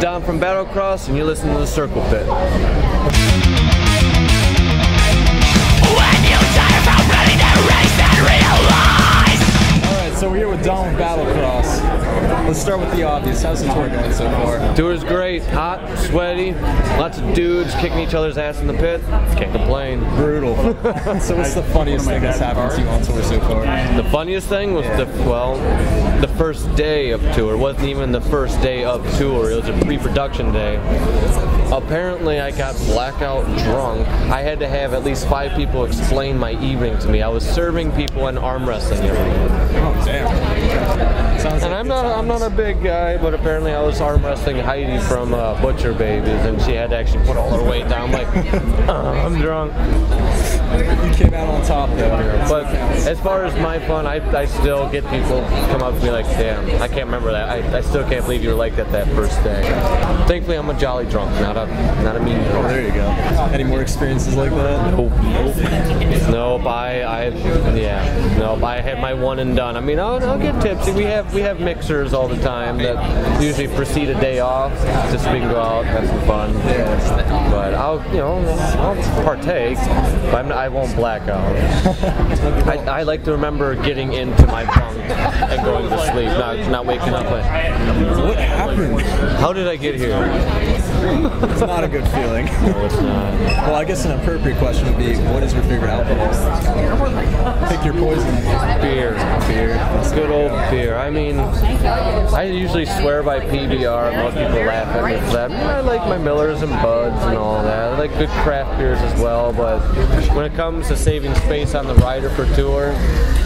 Don from Battlecross, and you listen to the Circle Pit. Alright, so we're here with Don with Battlecross. Let's start with the obvious. How's the tour going so far? Tour's great, hot, sweaty, lots of dudes kicking each other's ass in the pit. Can't complain. Brutal. so what's the funniest thing that's happened to you on tour so far? The funniest thing was the well, the first day of tour. It wasn't even the first day of tour. It was a pre-production day. Apparently, I got blackout drunk. I had to have at least five people explain my evening to me. I was serving people and arm wrestling everyone. Oh, damn. Sounds And like I'm not I'm not a big guy, but apparently I was arm wrestling Heidi from uh, Butcher Babies, and she had to actually put all her weight down. I'm like, "Uh, I'm drunk. You came out on top though. But as far as my fun, I, I still get people come up to me like, damn, I can't remember that. I, I still can't believe you were like that that first day. Thankfully, I'm a jolly drunk, not not a mean Oh, there you go. Any more experiences like that? Nope. Nope. I, I, yeah. Nope. I had my one and done. I mean, I'll, I'll get tipsy. We have we have mixers all the time that usually precede a day off, just so we can go out have some fun. But I'll, you know, I'll partake. But I'm, I won't black out. I, I like to remember getting into my bunk and going to sleep, not not waking up. Like, What happened? how did I get here? It's not a good feeling. No, it's not. Well, I guess an appropriate question would be, what is your favorite alcohol? Pick your poison. Beer. Beer. Good old beer. I mean, I usually swear by PBR. Most people laugh at me for that. I like my Millers and Buds and all that. I like good craft beers as well. But when it comes to saving space on the rider for tour,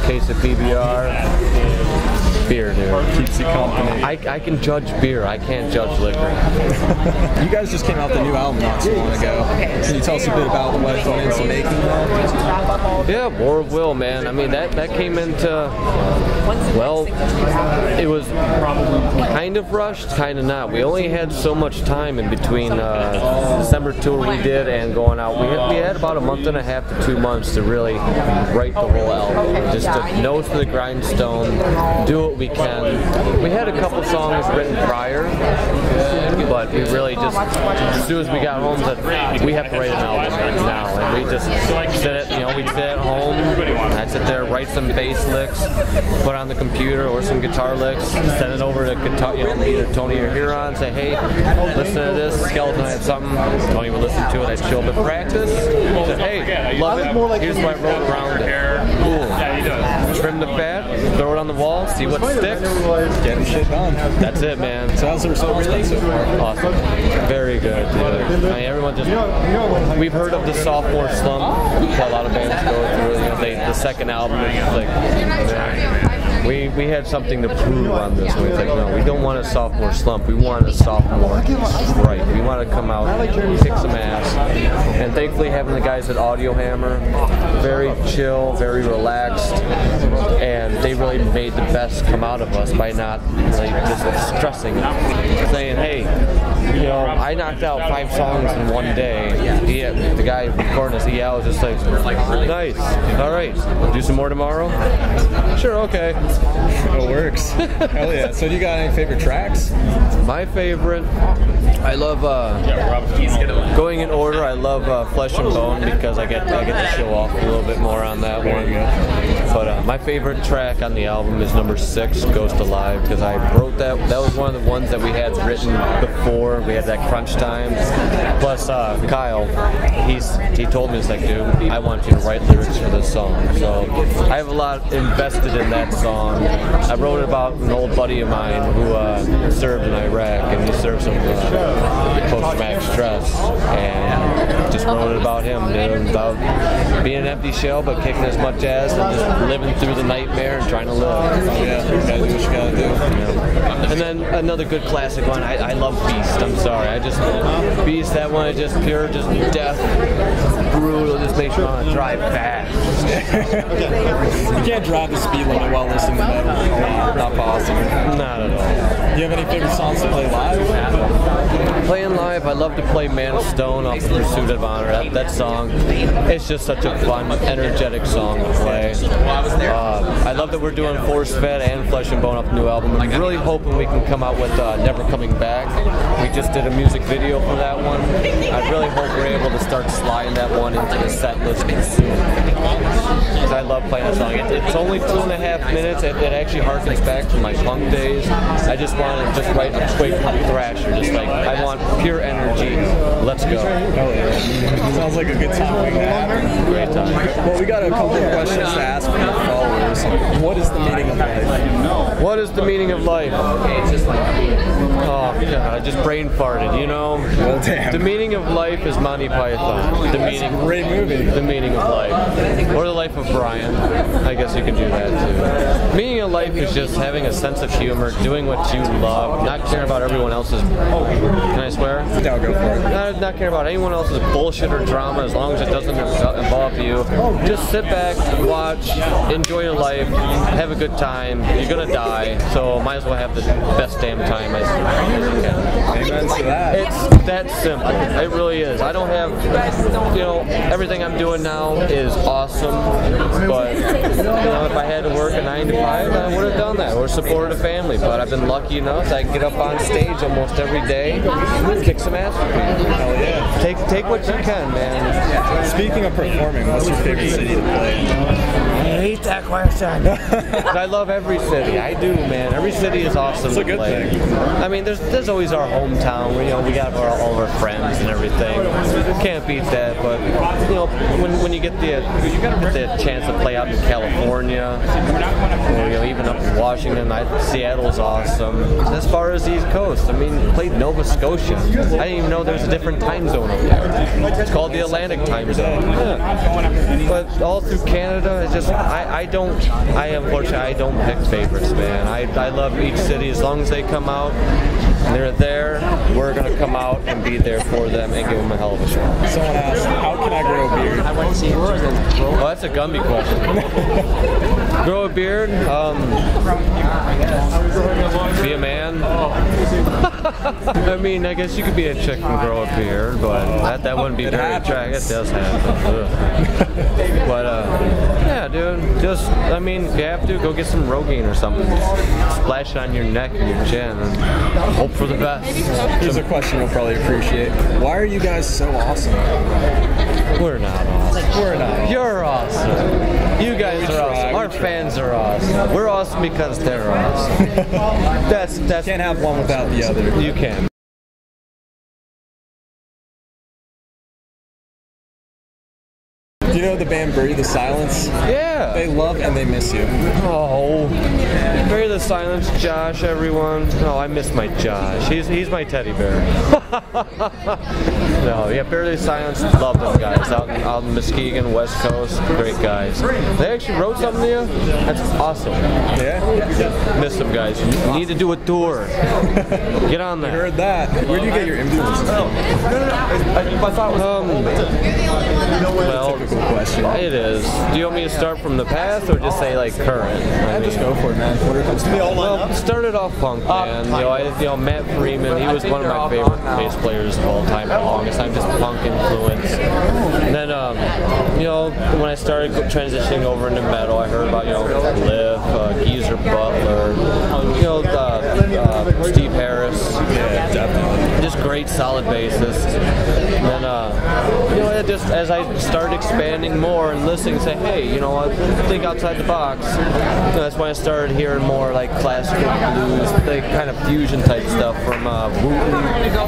case of PBR, beer, dude. Keeps you company. I, I can judge beer. I can't judge liquor. You guys just came out with a new album not too long ago. Can you tell us a bit about what went into making that? Yeah, War of Will, man. I mean, that, that came into, well, it was kind of rushed, kind of not. We only had so much time in between uh, December tour we did and going out. We had, we had about a month and a half to two months to really write the whole album. Just to nose to the grindstone, do we can. We had a couple songs written prior, but we really just, as soon as we got home, we have to write an album right now. And we just sit you know, we'd sit at home, I'd sit there, write some bass licks, put on the computer or some guitar licks, send it over to guitar, you know, either Tony or Hiran, say, hey, listen to this, Skeleton had something, Tony would listen to it, I'd show up at practice, say, hey, love it, here's what I wrote around it. Cool. Trim the fat, throw it on the wall, see what sticks. get Getting shit done. That's it, man. So how's the response been so far? Awesome. Very good, dude. I mean, everyone just. We've heard of the sophomore slump a lot of bands go through. You know, they, the second album is like. We, we had something to prove on this. It's like, no, we don't want a sophomore slump. We want a sophomore strike. We want to come out and kick some ass. And thankfully, having the guys at Audio Hammer, very chill, very relaxed, and they really made the best come out of us by not really just stressing, saying, hey, you know, I knocked out five songs in one day. He, the guy recording us, Eyal, was just like, nice, all right, do some more tomorrow. Sure, okay. It works. Hell yeah. So do you got any favorite tracks? My favorite, I love uh, going in order. I love uh, Flesh and Bone because I get I get to show off a little bit more on that one. But uh, my favorite track on the album is number six, Ghost Alive, because I wrote that. That was one of the ones that we had written before we had that crunch time. Plus, uh, Kyle, he's he told me it's like, dude, I want you to write lyrics for this song. So I have a lot invested in that song. I wrote it about an old buddy of mine who uh, served in Iraq, and he served some uh, post-traumatic stress, and just wrote about him, dude, about being an empty shell but kicking as much ass and just living through the nightmare and trying to live. Yeah, you gotta do what you gotta do. Yeah. And then another good classic one. I, I love Beast. I'm sorry. I just Beast. That one is just pure, just death, brutal. Just makes you want to drive fast. You can't drive the speed limit while listening to metal. Not possible. Not at all. Do you have any favorite songs to play live? Playing live, I love to play Man of Stone off the Pursuit of Honor. That, that song, it's just such a fun, energetic song to play. Uh, I love that we're doing Force Fed and Flesh and Bone off the new album. I'm really hoping we can come out with uh, Never Coming Back. We just did a music video for that one. I really hope we're able to start sliding that one into the set list. Because I love playing that song. It, it's only two and a half minutes. It, it actually harkens back to my punk days. I just want to just write a quick thrasher. Just like, I want pure energy. Let's go. Sounds like a good time. we Great time. Well, we got a couple of questions to ask from our followers. What is the meaning of life? What is the meaning of life? Oh god, I just brain farted, you know? Well, damn. The meaning of life is Monty Python. The meaning great movie. the meaning of life. Life of Brian. I guess you can do that too. Meaning of life is just having a sense of humor, doing what you love, not caring about everyone else's can I swear? Yeah, go for it. Not, not caring about anyone else's bullshit or drama as long as it doesn't involve you. Just sit back, watch, enjoy your life, have a good time. You're gonna die, so might as well have the best damn time as, as you can. Amen to that. It's that simple. It really is. I don't have, you know, everything I'm doing now is awesome, but you know, if I had to work a nine to five, I would have done that or supported a family. But I've been lucky enough that I can get up on stage almost every day, kick some ass for people. Hell yeah. Take take what you can, man. Speaking of performing, what's your favorite city to play? I hate that question. I love every city. I do, man. Every city is awesome It's a to good play. thing. I mean, there's there's always our hometown. Where, you know, we got our, all of our friends and everything. Can't beat that. But you know, when, when you get the you the chance to play out in California, or you know, even up in Washington, I, Seattle's awesome. As far as East Coast, I mean, played Nova Scotia. I didn't even know there was a different time zone over there. It's called the Atlantic time zone. Yeah. But all through Canada, it's just I, I don't I unfortunately I don't pick favorites, man. I, I love each city as long as they come out and they're there, we're gonna come out and be there for them and give them a hell of a show. Someone asked, how can I grow a beard? I might see them grow around. Oh, that's a Gumby question. Grow a beard? Um, be a man? I mean, I guess you could be a chick and grow a beard, but that, that wouldn't be It very attractive. It does happen. But, uh, yeah, dude, just, I mean, if you have to, go get some Rogaine or something. Splash it on your neck and your chin and hope for the best. Here's a question you'll probably appreciate. Why are you guys so awesome? We're not awesome. We're not. You're awesome. You guys are awesome. Our fans are awesome. We're awesome because they're awesome. that's that's Can't have one without the other. you can. Do you know the band Bury the Silence? Yeah. They love and they miss you. Oh. Bury the silence, Josh, everyone. Oh, I miss my Josh. He's he's my teddy bear. no, yeah, Bury the silence. Love them guys out in, out in Muskegon, West Coast. Great guys. They actually wrote something to you. That's awesome. Yeah? Miss them guys. You need to do a tour. Get on there. Heard that. Where do you get your influences from? Um, well, Typical question. it is. Do you want me to start from the past or just say like current? I Just mean, go for it, man. Whatever comes to me. well, started off punk, man. You know, I, you know, Matt Freeman. He was one of my favorite bass players of all time for the longest time. Just punk influence. And then, um, you know, when I started transitioning over into metal, I heard about you know Liv, uh, Geezer Butler, you know, uh, uh, Steve Harris. Yeah, definitely. Just great solid bassist. And then, uh, you know, just as I started expanding more and listening, say, hey, you know what, think outside the box. You know, that's when I started hearing more like classical blues, the kind of fusion type stuff from uh, Wooten,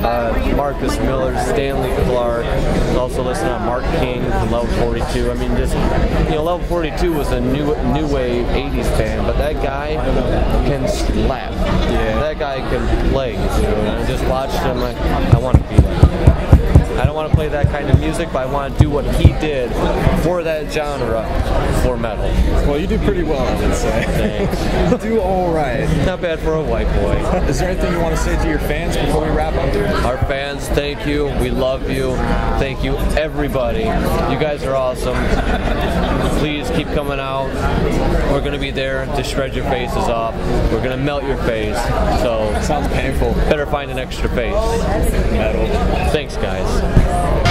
uh, Marcus Miller, Stanley Clarke. Also listening to Mark King from Level 42. I mean, just you know, Level 42 was a new new wave 80s band, but that guy can slap. Yeah. That guy can play. Dude. And I just watched him. Like, I want to be that. I don't want to play that kind of music, but I want to do what he did for that genre for metal. Well, you do pretty well, I would say. Thanks. You do all right. Not bad for a white boy. Is there anything you want to say to your fans before we wrap up? Our fans, thank you. We love you. Thank you, everybody. You guys are awesome. Please keep coming out. We're going to be there to shred your faces off. We're going to melt your face. So Sounds painful. better find an extra face. Metal. Thanks, guys.